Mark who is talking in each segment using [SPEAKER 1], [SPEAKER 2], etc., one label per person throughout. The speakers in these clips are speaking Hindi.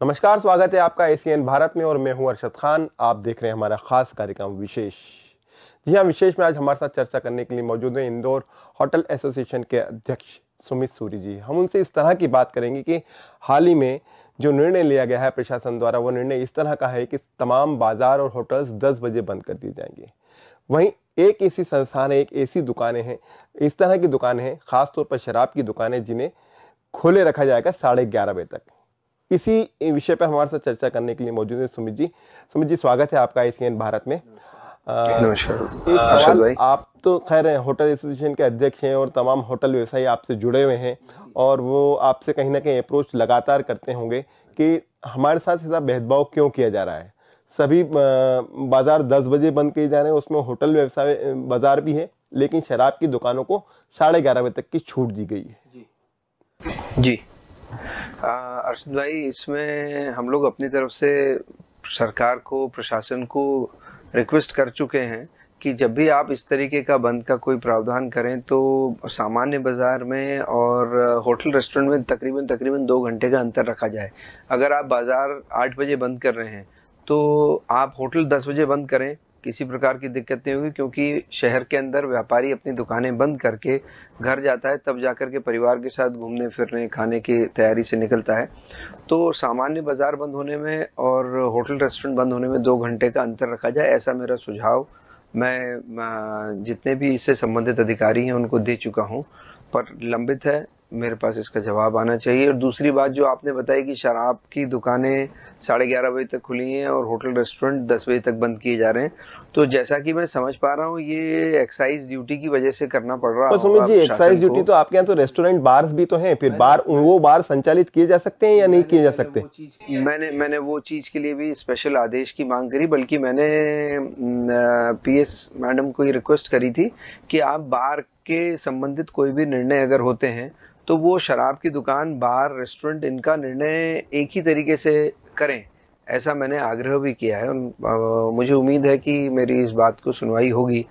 [SPEAKER 1] नमस्कार, स्वागत है आपका एसीएन भारत में और मैं हूँ अरशद खान। आप देख रहे हैं हमारा खास कार्यक्रम विशेष। जी हाँ विशेष में आज हमारे साथ चर्चा करने के लिए मौजूद हैं इंदौर होटल एसोसिएशन के अध्यक्ष सुमित सूरी जी। हम उनसे इस तरह की बात करेंगे कि हाल ही में जो निर्णय लिया गया है प्रशासन द्वारा, वो निर्णय इस तरह का है कि तमाम बाज़ार और होटल्स दस बजे बंद कर दिए जाएँगे। वहीं एक ऐसी संस्थान है, एक ऐसी दुकानें हैं, इस तरह की दुकानें हैं, खासतौर पर शराब की दुकानें, जिन्हें खोले रखा जाएगा साढ़े ग्यारह बजे तक। इसी विषय पर हमारे साथ चर्चा करने के लिए मौजूद है सुमित जी। सुमित जी स्वागत है आपका एशियन भारत में।
[SPEAKER 2] नमस्कार।
[SPEAKER 1] आप तो खैर होटल एसोसिएशन के अध्यक्ष हैं और तमाम होटल व्यवसायी आपसे जुड़े हुए हैं और वो आपसे कहीं ना कहीं अप्रोच लगातार करते होंगे कि हमारे साथ ऐसा भेदभाव क्यों किया जा रहा है? सभी बाज़ार दस बजे बंद किए जा रहे हैं उसमें होटल व्यवसाय बाज़ार भी है लेकिन शराब की दुकानों को साढ़े ग्यारह बजे तक की छूट दी गई है।
[SPEAKER 2] जी। जी अर्षद भाई, इसमें हम लोग अपनी तरफ़ से सरकार को, प्रशासन को रिक्वेस्ट कर चुके हैं कि जब भी आप इस तरीके का बंद का कोई प्रावधान करें तो सामान्य बाज़ार में और होटल रेस्टोरेंट में तकरीबन तकरीबन दो घंटे का अंतर रखा जाए। अगर आप बाज़ार आठ बजे बंद कर रहे हैं तो आप होटल दस बजे बंद करें किसी प्रकार की दिक्कत नहीं होगी क्योंकि शहर के अंदर व्यापारी अपनी दुकानें बंद करके घर जाता है, तब जाकर के परिवार के साथ घूमने, फिरने, खाने की तैयारी से निकलता है। तो सामान्य बाज़ार बंद होने में और होटल रेस्टोरेंट बंद होने में दो घंटे का अंतर रखा जाए, ऐसा मेरा सुझाव मैं जितने भी इससे संबंधित अधिकारी हैं, उनको दे चुका हूँ। पर लंबित है मेरे पास इसका जवाब आना चाहिए। और दूसरी बात जो आपने बताई कि शराब की दुकानें साढ़े ग्यारह बजे तक खुली हैं और होटल रेस्टोरेंट दस बजे तक बंद किए जा रहे हैं। तो जैसा कि मैं समझ पा रहा हूँ ये एक्साइज ड्यूटी की वजह से करना पड़ रहा है
[SPEAKER 1] सुमित जी एक्साइज ड्यूटी तो आपके यहाँ तो रेस्टोरेंट बार भी तो हैं फिर बार वो बार संचालित किए जा सकते हैं या नहीं किए जा सकते?
[SPEAKER 2] मैंने मैंने वो चीज़ के लिए भी स्पेशल आदेश की मांग करी बल्कि मैंने पीएस मैडम को ये रिक्वेस्ट करी थी कि आप बार के संबंधित कोई भी निर्णय अगर होते हैं तो वो शराब की दुकान, बार, रेस्टोरेंट, इनका निर्णय एक ही तरीके से करें। ऐसा मैंने आग्रह भी किया है। मुझे उम्मीद है कि मेरी इस बात को सुनवाई होगी।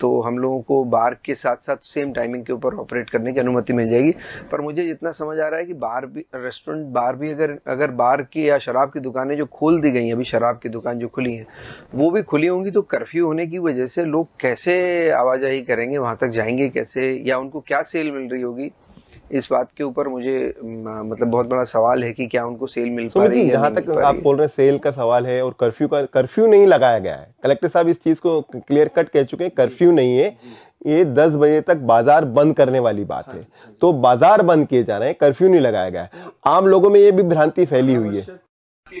[SPEAKER 2] तो हम लोगों को बार के साथ साथ सेम टाइमिंग के ऊपर ऑपरेट करने की अनुमति मिल जाएगी। पर मुझे जितना समझ आ रहा है कि बार भी, रेस्टोरेंट, बार भी अगर अगर बार की या शराब की दुकानें जो खोल दी गई हैं, अभी शराब की दुकान जो खुली हैं, वो भी खुली होंगी तो कर्फ्यू होने की वजह से लोग कैसे आवाजाही करेंगे, वहाँ तक जाएँगे कैसे, या उनको क्या सेल मिल रही होगी? इस बात के ऊपर मुझे मतलब बहुत बड़ा सवाल है कि क्या उनको सेल मिल पा रही है
[SPEAKER 1] जहाँ तक आप बोल रहे हैं सेल का सवाल है और कर्फ्यू का कर्फ्यू नहीं लगाया गया है। कलेक्टर साहब इस चीज़ को क्लियर कट कह चुके हैं कर्फ्यू नहीं है। ये दस बजे तक बाज़ार बंद करने वाली बात है। तो बाज़ार बंद किए जा रहे हैं कर्फ्यू नहीं लगाया गया है। आम लोगों में ये भी भ्रांति फैली हुई है।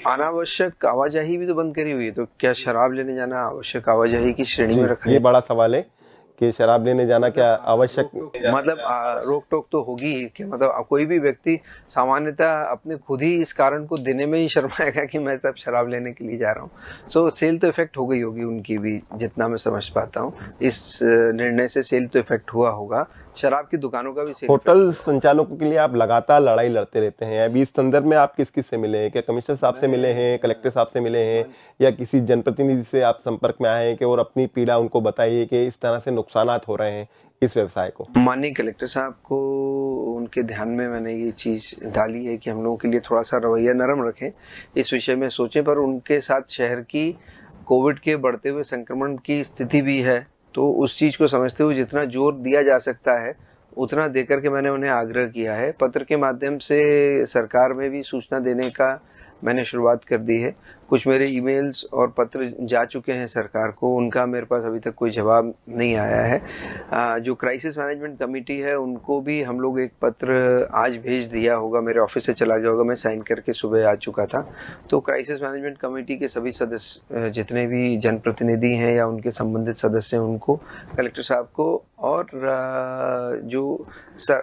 [SPEAKER 2] अनावश्यक आवाजाही भी तो बंद करी हुई है। तो क्या शराब लेने जाना आवश्यक आवाजाही की श्रेणी में रखा
[SPEAKER 1] ये बड़ा सवाल है। कि शराब लेने जाना क्या आवश्यक
[SPEAKER 2] मतलब रोक टोक तो होगी ही कि मतलब कोई भी व्यक्ति सामान्यतः अपने खुद ही इस कारण को देने में ही शर्माएगा कि मैं सब शराब लेने के लिए जा रहा हूँ। सो so, सेल तो इफ़ेक्ट हो गई होगी उनकी भी जितना मैं समझ पाता हूँ। इस निर्णय से सेल तो इफ़ेक्ट हुआ होगा। शराब की दुकानों का भी
[SPEAKER 1] होटल संचालकों के लिए आप लगातार लड़ाई लड़ते रहते हैं। अभी इस संदर्भ में आप किस किस से मिले हैं? क्या कमिश्नर साहब से मिले हैं? कलेक्टर साहब से मिले हैं? या किसी जनप्रतिनिधि से आप संपर्क में आए हैं कि और अपनी पीड़ा उनको बताइए कि इस तरह से नुकसान हो रहे हैं इस व्यवसाय को?
[SPEAKER 2] माननीय कलेक्टर साहब को उनके ध्यान में मैंने ये चीज़ डाली है कि हम लोगों के लिए थोड़ा सा रवैया नरम रखें इस विषय में सोचें पर उनके साथ शहर की कोविड के बढ़ते हुए संक्रमण की स्थिति भी है। तो उस चीज़ को समझते हुए जितना ज़ोर दिया जा सकता है, उतना देकर के मैंने उन्हें आग्रह किया है। पत्र के माध्यम से सरकार में भी सूचना देने का मैंने शुरुआत कर दी है। कुछ मेरे ईमेल्स और पत्र जा चुके हैं सरकार को उनका मेरे पास अभी तक कोई जवाब नहीं आया है। जो क्राइसिस मैनेजमेंट कमेटी है उनको भी हम लोग एक पत्र आज भेज दिया होगा मेरे ऑफ़िस से चला गया होगा मैं साइन करके सुबह आ चुका था। तो क्राइसिस मैनेजमेंट कमेटी के सभी सदस्य जितने भी जनप्रतिनिधि हैं या उनके संबंधित सदस्य हैं उनको कलेक्टर साहब को और जो सर,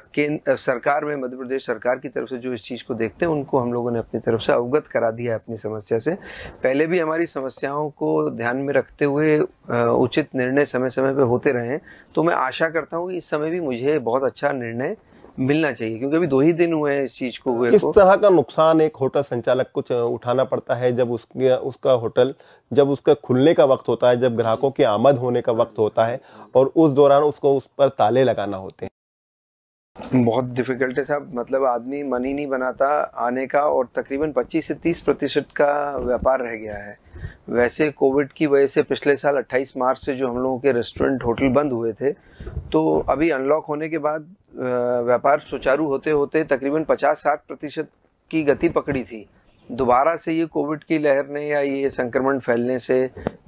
[SPEAKER 2] सरकार में मध्य प्रदेश सरकार की तरफ़ से जो इस चीज़ को देखते हैं उनको हम लोगों ने अपनी तरफ़ से अवगत करा दिया है अपनी समस्या से। पहले भी हमारी समस्याओं को ध्यान में रखते हुए उचित निर्णय समय समय पर होते रहे तो मैं आशा करता हूँ कि इस समय भी मुझे बहुत अच्छा निर्णय मिलना चाहिए क्योंकि अभी दो ही दिन हुए हैं इस चीज़ को हुए
[SPEAKER 1] इस तरह का नुकसान एक होटल संचालक को उठाना पड़ता है जब उसके उसका होटल जब उसका खुलने का वक्त होता है जब ग्राहकों की आमद होने का वक्त होता है और उस दौरान उसको उस पर ताले लगाना होते हैं।
[SPEAKER 2] बहुत डिफ़िकल्ट है। साहब मतलब आदमी मन ही नहीं बनाता आने का और तकरीबन 25 से 30 प्रतिशत का व्यापार रह गया है। वैसे कोविड की वजह से पिछले साल 28 मार्च से जो हम लोगों के रेस्टोरेंट होटल बंद हुए थे तो अभी अनलॉक होने के बाद व्यापार सुचारू होते होते तकरीबन 50-60 प्रतिशत की गति पकड़ी थी। दोबारा से ये कोविड की लहर ने या ये संक्रमण फैलने से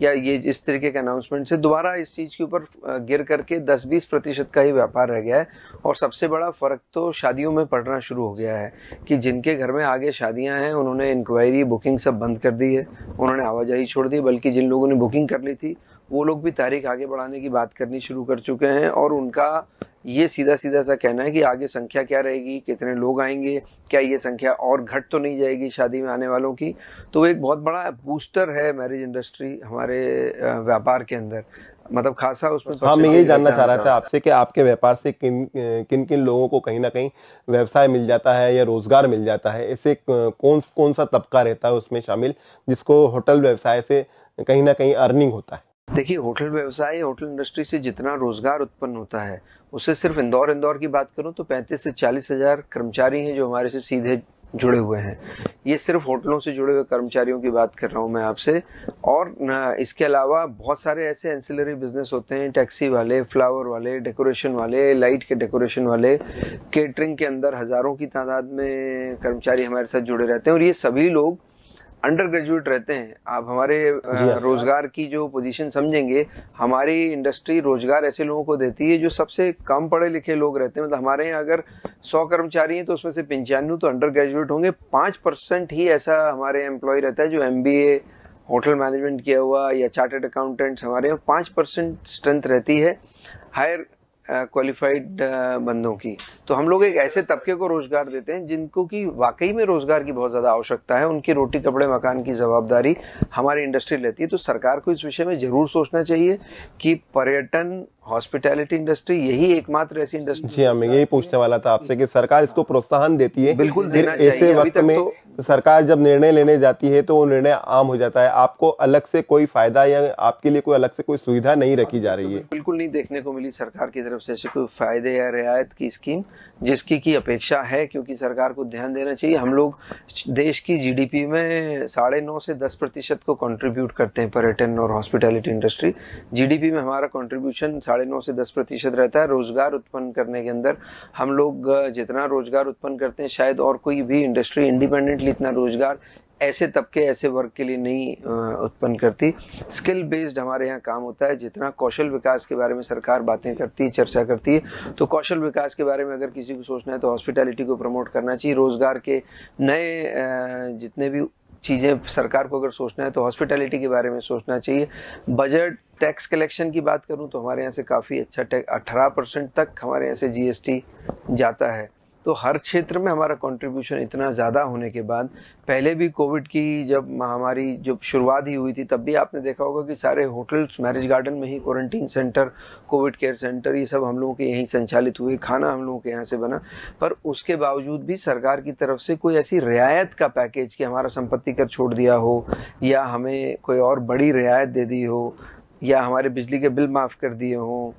[SPEAKER 2] या ये इस तरीके के अनाउंसमेंट से दोबारा इस चीज़ के ऊपर गिर करके 10-20 प्रतिशत का ही व्यापार रह गया है। और सबसे बड़ा फ़र्क तो शादियों में पड़ना शुरू हो गया है कि जिनके घर में आगे शादियाँ हैं, उन्होंने इंक्वायरी बुकिंग सब बंद कर दी है। उन्होंने आवाजाही छोड़ दी, बल्कि जिन लोगों ने बुकिंग कर ली थी, वो लोग भी तारीख आगे बढ़ाने की बात करनी शुरू कर चुके हैं और उनका ये सीधा सीधा सा कहना है कि आगे संख्या क्या रहेगी कितने लोग आएँगे क्या ये संख्या और घट तो नहीं जाएगी शादी में आने वालों की? तो एक बहुत बड़ा बूस्टर है मैरिज इंडस्ट्री हमारे व्यापार के अंदर। मतलब खासा उसमें
[SPEAKER 1] हाँ मैं यही जानना चाह रहा था आपसे कि आपके व्यापार से किन किन किन लोगों को कहीं ना कहीं व्यवसाय मिल जाता है या रोज़गार मिल जाता है ऐसे कौन कौन सा तबका रहता है उसमें शामिल जिसको होटल व्यवसाय से कहीं ना कहीं अर्निंग होता है?
[SPEAKER 2] देखिए, होटल व्यवसाय, होटल इंडस्ट्री से जितना रोज़गार उत्पन्न होता है उससे सिर्फ़ इंदौर इंदौर की बात करूँ तो पैंतीस से चालीस हज़ार कर्मचारी हैं जो हमारे से सीधे जुड़े हुए हैं। ये सिर्फ़ होटलों से जुड़े हुए कर्मचारियों की बात कर रहा हूँ मैं आपसे। और इसके अलावा बहुत सारे ऐसे एंसिलरी बिज़नेस होते हैं टैक्सी वाले फ्लावर वाले डेकोरेशन वाले लाइट के डेकोरेशन वाले केटरिंग के अंदर हज़ारों की तादाद में कर्मचारी हमारे साथ जुड़े रहते हैं। और ये सभी लोग अंडर ग्रेजुएट रहते हैं। आप हमारे हाँ। रोज़गार की जो पोजीशन समझेंगे हमारी इंडस्ट्री रोज़गार ऐसे लोगों को देती है जो सबसे कम पढ़े लिखे लोग रहते हैं। मतलब हमारे यहाँ अगर सौ कर्मचारी हैं तो उसमें से पंचानवे तो अंडर ग्रेजुएट होंगे। पाँच परसेंट ही ऐसा हमारे एम्प्लॉय रहता है जो एमबीए होटल मैनेजमेंट किया हुआ या चार्टेड अकाउंटेंट्स हमारे यहाँ पाँच परसेंट स्ट्रेंथ रहती है। हायर क्वालिफाइड बंदों की। तो हम लोग एक ऐसे तबके को रोज़गार देते हैं जिनको की वाकई में रोज़गार की बहुत ज़्यादा आवश्यकता है। उनकी रोटी कपड़े मकान की जवाबदारी हमारी इंडस्ट्री लेती है। तो सरकार को इस विषय में ज़रूर सोचना चाहिए कि पर्यटन हॉस्पिटैलिटी इंडस्ट्री यही एकमात्र ऐसी इंडस्ट्री
[SPEAKER 1] जी हाँ मैं यही पूछने वाला था आपसे कि सरकार इसको प्रोत्साहन देती है? बिल्कुल देना ऐसे वक्त में तो सरकार जब निर्णय लेने जाती है तो वो निर्णय आम हो जाता है। आपको अलग से कोई फ़ायदा या आपके लिए कोई अलग से कोई सुविधा नहीं रखी जा रही है।
[SPEAKER 2] बिल्कुल नहीं देखने को मिली सरकार की तरफ़ से ऐसे कोई फ़ायदे या रियायत की स्कीम, जिसकी की अपेक्षा है, क्योंकि सरकार को ध्यान देना चाहिए। हम लोग देश की जीडीपी में साढ़े नौ से दस प्रतिशत को कंट्रीब्यूट करते हैं पर्यटन और हॉस्पिटैलिटी इंडस्ट्री जीडीपी में हमारा कंट्रीब्यूशन साढ़े नौ से दस प्रतिशत रहता है। रोज़गार उत्पन्न करने के अंदर हम लोग जितना रोज़गार उत्पन्न करते हैं, शायद और कोई भी इंडस्ट्री इंडिपेंडेंटली इतना रोज़गार ऐसे तबके, ऐसे वर्ग के लिए नहीं उत्पन्न करती। स्किल बेस्ड हमारे यहाँ काम होता है। जितना कौशल विकास के बारे में सरकार बातें करती है चर्चा करती है तो कौशल विकास के बारे में अगर किसी को सोचना है तो हॉस्पिटैलिटी को प्रमोट करना चाहिए। रोज़गार के नए जितने भी चीज़ें सरकार को अगर सोचना है तो हॉस्पिटैलिटी के बारे में सोचना चाहिए। बजट टैक्स कलेक्शन की बात करूँ तो हमारे यहाँ से काफ़ी अच्छा टैक्स अठारह परसेंट तक हमारे यहाँ से जीएसटी जाता है। तो हर क्षेत्र में हमारा कंट्रीब्यूशन इतना ज़्यादा होने के बाद, पहले भी कोविड की जब महामारी जब शुरुआत ही हुई थी, तब भी आपने देखा होगा कि सारे होटल्स मैरिज गार्डन में ही quarantine centre COVID care centre ये सब हम लोगों के यहीं संचालित हुए, खाना हम लोगों के यहाँ से बना। पर उसके बावजूद भी सरकार की तरफ़ से कोई ऐसी रियायत का पैकेज कि हमारा संपत्ति कर छोड़ दिया हो, या हमें कोई और बड़ी रियायत दे दी हो, या हमारे बिजली के बिल माफ़ कर दिए हों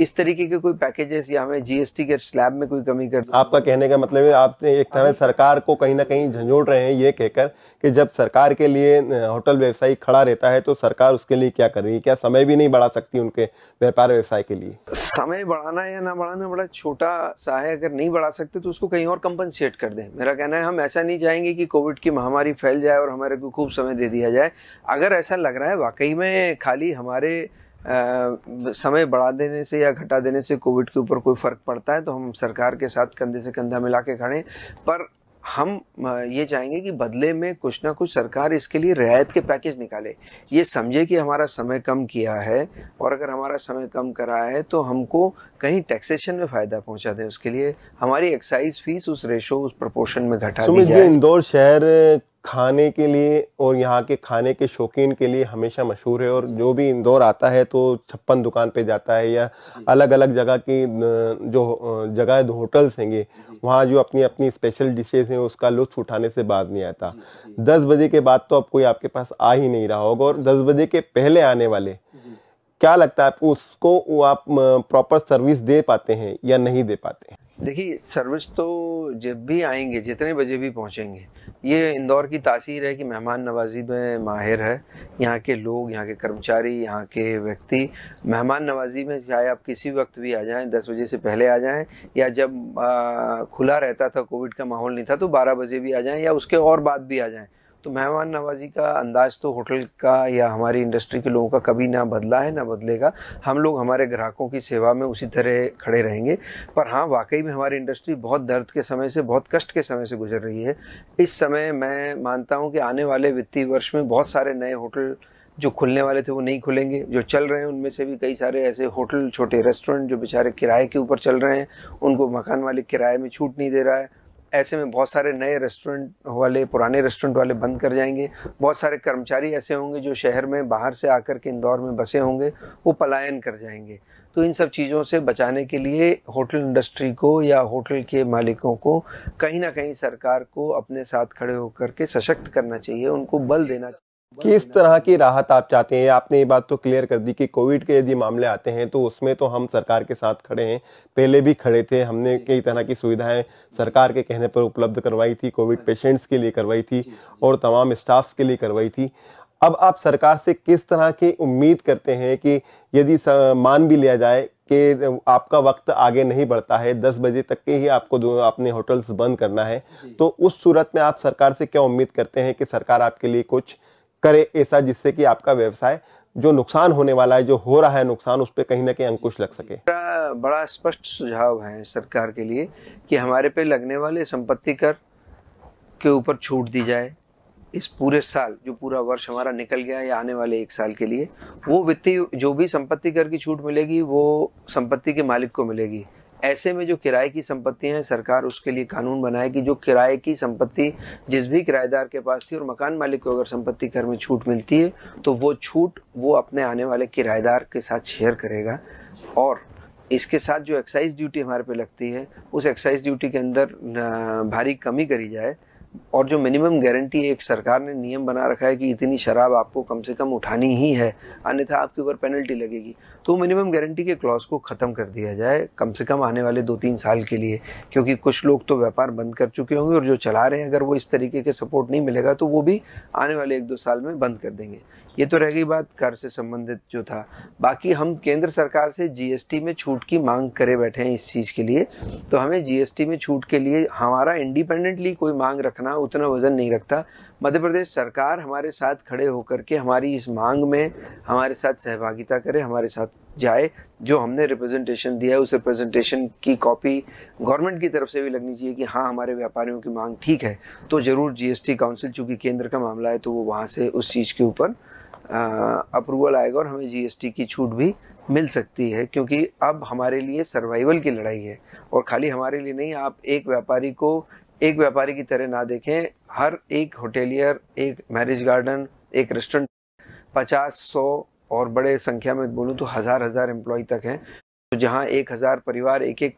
[SPEAKER 2] इस तरीके के कोई पैकेजेस या हमें जीएसटी के स्लैब में कोई कमी कर
[SPEAKER 1] आपका कहने का मतलब है आप एक तरह सरकार को कहीं ना कहीं झंझोड़ रहे हैं ये कहकर कि जब सरकार के लिए होटल व्यवसायी खड़ा रहता है तो सरकार उसके लिए क्या कर रही है? क्या समय भी नहीं बढ़ा सकती उनके व्यापार व्यवसाय के लिए?
[SPEAKER 2] समय बढ़ाना या ना बढ़ाना बड़ा छोटा सा है। अगर नहीं बढ़ा सकते तो उसको कहीं और कंपनसेट कर दें। मेरा कहना है हम ऐसा नहीं चाहेंगे कि कोविड की महामारी फैल जाए और हमारे को खूब समय दे दिया जाए। अगर ऐसा लग रहा है वाकई में खाली हमारे समय बढ़ा देने से या घटा देने से कोविड के ऊपर कोई फ़र्क पड़ता है तो हम सरकार के साथ कंधे से कंधा मिला के खड़े पर हम ये चाहेंगे कि बदले में कुछ ना कुछ सरकार इसके लिए रियायत के पैकेज निकाले। ये समझे कि हमारा समय कम किया है और अगर हमारा समय कम करा है तो हमको कहीं टैक्सेशन में फ़ायदा पहुँचा दे उसके लिए। हमारी एक्साइज फ़ीस उस रेशो उस प्रपोर्शन में घटा दी जाए।
[SPEAKER 1] इंदौर शहर खाने के लिए और यहाँ के खाने के शौकीन के लिए हमेशा मशहूर है और जो भी इंदौर आता है तो छप्पन दुकान पे जाता है या अलग अलग जगह की जो जगह होटल्स हैंगे वहाँ जो अपनी अपनी स्पेशल डिशेज हैं उसका लुत्फ उठाने से बाद नहीं आता। दस बजे के बाद तो अब कोई आपके पास आ ही नहीं रहा होगा और दस बजे के पहले आने वाले क्या लगता है आपको उसको आप प्रॉपर सर्विस दे पाते हैं या नहीं दे पाते हैं?
[SPEAKER 2] देखिए सर्विस तो जब भी आएँगे जितने बजे भी पहुँचेंगे ये इंदौर की तासीर है कि मेहमान नवाजी में माहिर है। यहाँ के लोग यहाँ के कर्मचारी यहाँ के व्यक्ति मेहमान नवाजी में चाहे आप किसी वक्त भी आ जाएँ दस बजे से पहले आ जाएँ या जब आ, खुला रहता था कोविड का माहौल नहीं था तो बारह बजे भी आ जाएँ या उसके और बाद भी आ जाएँ। तो मेहमान नवाजी का अंदाज तो होटल का या हमारी इंडस्ट्री के लोगों का कभी ना बदला है, ना बदलेगा। हम लोग हमारे ग्राहकों की सेवा में उसी तरह खड़े रहेंगे। पर हाँ वाकई में हमारी इंडस्ट्री बहुत दर्द के समय से, बहुत कष्ट के समय से गुजर रही है। इस समय मैं मानता हूँ कि आने वाले वित्तीय वर्ष में बहुत सारे नए होटल जो खुलने वाले थे वो नहीं खुलेंगे। जो चल रहे हैं, उनमें से भी कई सारे ऐसे होटल, छोटे रेस्टोरेंट जो बेचारे किराए के ऊपर चल रहे हैं, उनको मकान मालिक किराए में छूट नहीं दे रहा है। ऐसे में बहुत सारे नए रेस्टोरेंट वाले, पुराने रेस्टोरेंट वाले बंद कर जाएँगे। बहुत सारे कर्मचारी ऐसे होंगे जो शहर में बाहर से आकर के इंदौर में बसे होंगे, वो पलायन कर जाएँगे। तो इन सब चीज़ों से बचाने के लिए होटल इंडस्ट्री को या होटल के मालिकों को कहीं ना कहीं सरकार को अपने साथ खड़े होकर के सशक्त करना चाहिए, उनको बल देना चाहिए।
[SPEAKER 1] किस तरह की राहत आप चाहते हैं? आपने ये बात तो क्लियर कर दी कि कोविड के यदि मामले आते हैं तो उसमें तो हम सरकार के साथ खड़े हैं। पहले भी खड़े थे हमने कई तरह की सुविधाएँ सरकार के कहने पर उपलब्ध करवाई थी कोविड पेशेंट्स के लिए करवाई थी और तमाम स्टाफ्स के लिए करवाई थी। अब आप सरकार से किस तरह की उम्मीद करते हैं कि यदि मान भी लिया जाए कि आपका वक्त आगे नहीं बढ़ता है दस बजे तक के ही आपको अपने होटल्स बंद करना है तो उस सूरत में आप सरकार से क्या उम्मीद करते हैं कि सरकार आपके लिए कुछ करे ऐसा जिससे कि आपका व्यवसाय जो नुकसान होने वाला है, जो हो रहा है नुकसान, उस पर कहीं ना कहीं अंकुश लग सके।
[SPEAKER 2] बड़ा स्पष्ट सुझाव है सरकार के लिए कि हमारे पे लगने वाले संपत्ति कर के ऊपर छूट दी जाए। इस पूरे साल, जो पूरा वर्ष हमारा निकल गया या आने वाले एक साल के लिए, वो वित्तीय, जो भी संपत्ति कर की छूट मिलेगी, वो संपत्ति के मालिक को मिलेगी। ऐसे में जो किराए की संपत्ति है, सरकार उसके लिए कानून बनाए कि जो किराए की संपत्ति, जिस भी किराएदार के पास थी और मकान मालिक को अगर संपत्ति कर में छूट मिलती है तो वो छूट वो अपने आने वाले किराएदार के साथ शेयर करेगा। और इसके साथ जो एक्साइज ड्यूटी हमारे पे लगती है, उस एक्साइज ड्यूटी के अंदर भारी कमी करी जाए और जो मिनिमम गारंटी एक सरकार ने नियम बना रखा है कि इतनी शराब आपको कम से कम उठानी ही है, अन्यथा आपके ऊपर पेनल्टी लगेगी। तो मिनिमम गारंटी के क्लॉज को ख़त्म कर दिया जाए कम से कम आने वाले दो तीन साल के लिए, क्योंकि कुछ लोग तो व्यापार बंद कर चुके होंगे और जो चला रहे हैं, अगर वो इस तरीके के सपोर्ट नहीं मिलेगा तो वो भी आने वाले एक दो साल में बंद कर देंगे। ये तो रह गई बात कर से संबंधित जो था। बाकी हम केंद्र सरकार से जीएसटी में छूट की मांग करे बैठे हैं इस चीज़ के लिए। तो हमें जीएसटी में छूट के लिए हमारा इंडिपेंडेंटली कोई मांग रखना उतना वज़न नहीं रखता। मध्य प्रदेश सरकार हमारे साथ खड़े होकर के हमारी इस मांग में हमारे साथ सहभागिता करे, हमारे साथ जाए। जो हमने रिप्रेजेंटेशन दिया है, उस रिप्रेजेंटेशन की कॉपी गवर्नमेंट की तरफ़ से भी लगनी चाहिए कि हाँ हमारे व्यापारियों की मांग ठीक है। तो ज़रूर जीएसटी काउंसिल चूँकि केंद्र का मामला है तो वो वहाँ से उस चीज़ के ऊपर अप्रूवल आएगा और हमें जीएसटी की छूट भी मिल सकती है, क्योंकि अब हमारे लिए सर्वाइवल की लड़ाई है। और खाली हमारे लिए नहीं, आप एक व्यापारी को एक व्यापारी की तरह ना देखें। हर एक होटेलियर एक मैरिज गार्डन एक रेस्टोरेंट पचास, सौ और बड़े संख्या में बोलूँ तो हज़ार हज़ार एम्प्लॉय तक हैं। तो जहाँ एक हज़ार परिवार एक एक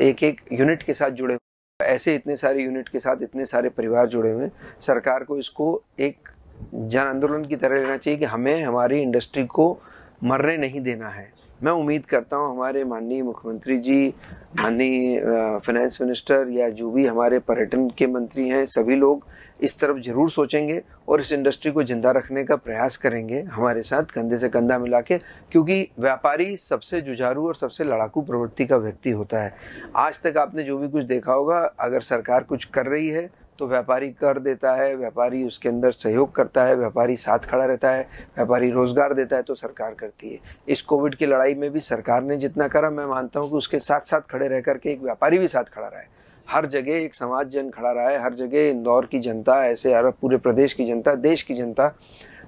[SPEAKER 2] एक एक यूनिट के साथ जुड़े हुए ऐसे इतने सारे यूनिट के साथ इतने सारे परिवार जुड़े हुए सरकार को इसको एक जन आंदोलन की तरह लेना चाहिए कि हमें हमारी इंडस्ट्री को मरने नहीं देना है। मैं उम्मीद करता हूँ हमारे माननीय मुख्यमंत्री जी, माननीय फाइनेंस मिनिस्टर या जो भी हमारे पर्यटन के मंत्री हैं, सभी लोग इस तरफ़ ज़रूर सोचेंगे और इस इंडस्ट्री को ज़िंदा रखने का प्रयास करेंगे हमारे साथ कंधे से कंधा मिला के, क्योंकि व्यापारी सबसे जुझारू और सबसे लड़ाकू प्रवृत्ति का व्यक्ति होता है। आज तक आपने जो भी कुछ देखा होगा, अगर सरकार कुछ कर रही है तो व्यापारी कर देता है, व्यापारी उसके अंदर सहयोग करता है, व्यापारी साथ खड़ा रहता है, व्यापारी रोज़गार देता है तो सरकार करती है। इस कोविड की लड़ाई में भी सरकार ने जितना करा, मैं मानता हूँ कि उसके साथ साथ खड़े रह करके एक व्यापारी भी साथ खड़ा रहा है। हर जगह एक समाज जन खड़ा रहा है, हर जगह इंदौर की जनता, ऐसे अरब पूरे प्रदेश की जनता, देश की जनता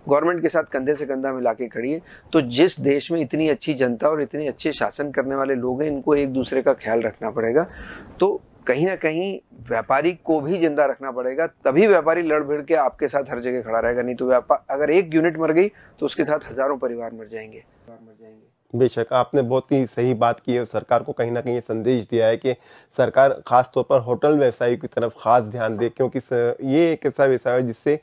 [SPEAKER 2] गवर्नमेंट के साथ कंधे से कंधा मिला के खड़ी है। तो जिस देश में इतनी अच्छी जनता और इतने अच्छे शासन करने वाले लोग हैं, इनको एक दूसरे का ख्याल रखना पड़ेगा। तो कहीं ना कहीं व्यापारी को भी ज़िंदा रखना पड़ेगा, तभी व्यापारी लड़ भिड़ के आपके साथ हर जगह खड़ा रहेगा। नहीं तो व्यापार अगर एक यूनिट मर गई तो उसके साथ हज़ारों परिवार मर जाएँगे। मर
[SPEAKER 1] जाएँगे बेशक आपने बहुत ही सही बात की है सरकार को कहीं ना कहीं संदेश दिया है कि सरकार खासतौर पर होटल व्यवसाय की तरफ़ खास ध्यान दे, क्योंकि ये एक ऐसा व्यवसाय है जिससे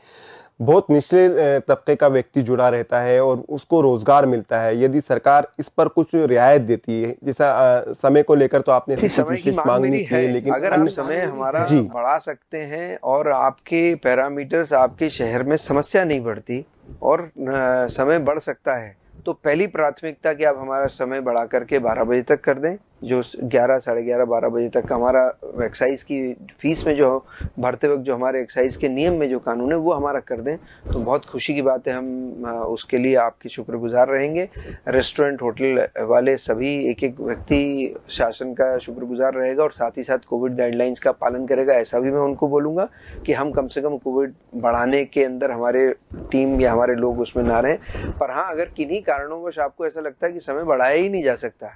[SPEAKER 1] बहुत निचले तबके का व्यक्ति जुड़ा रहता है और उसको रोज़गार मिलता है। यदि सरकार इस पर कुछ रियायत देती है जैसा समय को लेकर तो आपने
[SPEAKER 2] समय की मांग नहीं है लेकिन अगर आप समय हमारा जी। बढ़ा सकते हैं और आपके पैरामीटर्स आपके शहर में समस्या नहीं बढ़ती और समय बढ़ सकता है तो पहली प्राथमिकता कि आप हमारा समय बढ़ा करके 12 बजे तक कर दें। जो 11 साढ़े ग्यारह, बारह बजे तक हमारा एक्साइज की फ़ीस में जो भरते वक्त जो हमारे एक्साइज के नियम में जो कानून है, वो हमारा कर दें। तो बहुत खुशी की बात है, हम उसके लिए आपके शुक्रगुजार रहेंगे। रेस्टोरेंट होटल वाले सभी एक एक व्यक्ति शासन का शुक्रगुजार रहेगा और साथ ही साथ कोविड गाइडलाइंस का पालन करेगा। ऐसा भी मैं उनको बोलूँगा कि हम कम से कम कोविड बढ़ाने के अंदर हमारे टीम या हमारे लोग उसमें ना रहें। पर हाँ अगर किन्हीं कारणों आपको ऐसा लगता है कि समय बढ़ाया ही नहीं जा सकता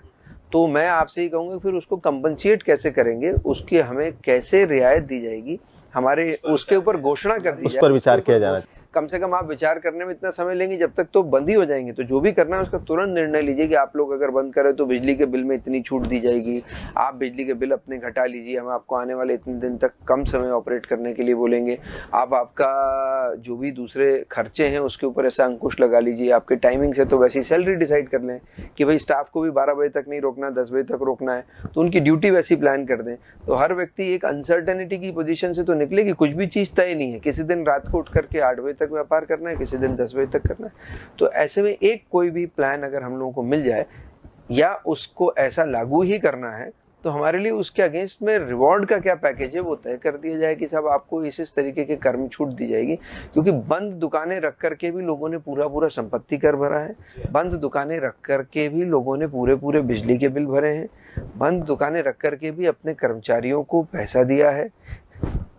[SPEAKER 2] तो मैं आपसे ही कहूँगा फिर उसको कंपनसेट कैसे करेंगे? उसकी हमें कैसे रियायत दी जाएगी? हमारे उसके ऊपर घोषणा कर दी
[SPEAKER 1] उस पर विचार किया जाना
[SPEAKER 2] कम से कम आप विचार करने में इतना समय लेंगे, जब तक तो बंद ही हो जाएँगे। तो जो भी करना है उसका तुरंत निर्णय लीजिए कि आप लोग अगर बंद करें तो बिजली के बिल में इतनी छूट दी जाएगी। आप बिजली के बिल अपने घटा लीजिए। हम आपको आने वाले इतने दिन तक कम समय ऑपरेट करने के लिए बोलेंगे। आप आपका जो भी दूसरे खर्चे हैं, उसके ऊपर ऐसा अंकुश लगा लीजिए। आपके टाइमिंग से तो वैसी सैलरी डिसाइड कर लें कि भाई स्टाफ को भी बारह बजे तक नहीं रोकना, दस बजे तक रोकना है तो उनकी ड्यूटी वैसी प्लान कर दें। तो हर व्यक्ति एक अनसर्टेनिटी की पोजिशन से तो निकले कि कुछ भी चीज़ तय नहीं है। किसी दिन रात को उठ करके आठ बजे तक व्यापार करना है, किसी दिन दस बजे तक करना है। तो ऐसे में एक कोई भी प्लान अगर हम लोगों को मिल जाए, या उसको ऐसा लागू ही करना है तो हमारे लिए उसके अगेंस्ट में रिवॉर्ड का क्या पैकेज है, वो तय कर दिया जाए कि साहब आपको इस इस तरीके के कर्म छूट दी जाएगी। क्योंकि बंद दुकानें रख करके भी लोगों ने पूरा पूरा संपत्ति कर भरा है। बंद दुकानें रख करके भी लोगों ने पूरे पूरे बिजली के बिल भरे हैं। बंद दुकानें रख करके भी अपने कर्मचारियों को पैसा दिया है।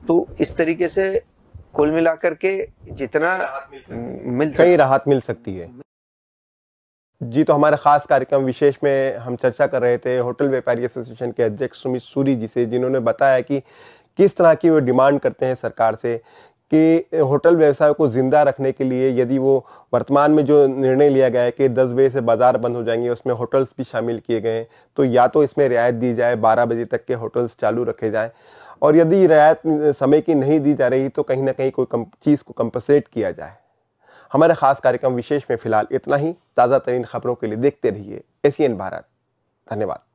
[SPEAKER 2] तो इस तरीके से कुल मिलाकर के जितना
[SPEAKER 1] मिल सही राहत मिल सकती है। जी तो हमारे खास कार्यक्रम विशेष में हम चर्चा कर रहे थे होटल व्यापारी एसोसिएशन के अध्यक्ष सुमित सूरी जी से जिन्होंने बताया कि किस तरह की वो डिमांड करते हैं सरकार से कि होटल व्यवसाय को ज़िंदा रखने के लिए यदि वो वर्तमान में जो निर्णय लिया गया है कि 10 बजे से बाज़ार बंद हो जाएँगे उसमें होटल्स भी शामिल किए गए हैं तो या तो इसमें रियायत दी जाए 12 बजे तक के होटल्स चालू रखे जाएँ। और यदि रियायत समय की नहीं दी जा रही तो कहीं ना कहीं कोई चीज़ को कंपनसेट किया जाए। हमारे खास कार्यक्रम विशेष में फ़िलहाल इतना ही। ताज़ा तरीन खबरों के लिए देखते रहिए एशियन भारत। धन्यवाद।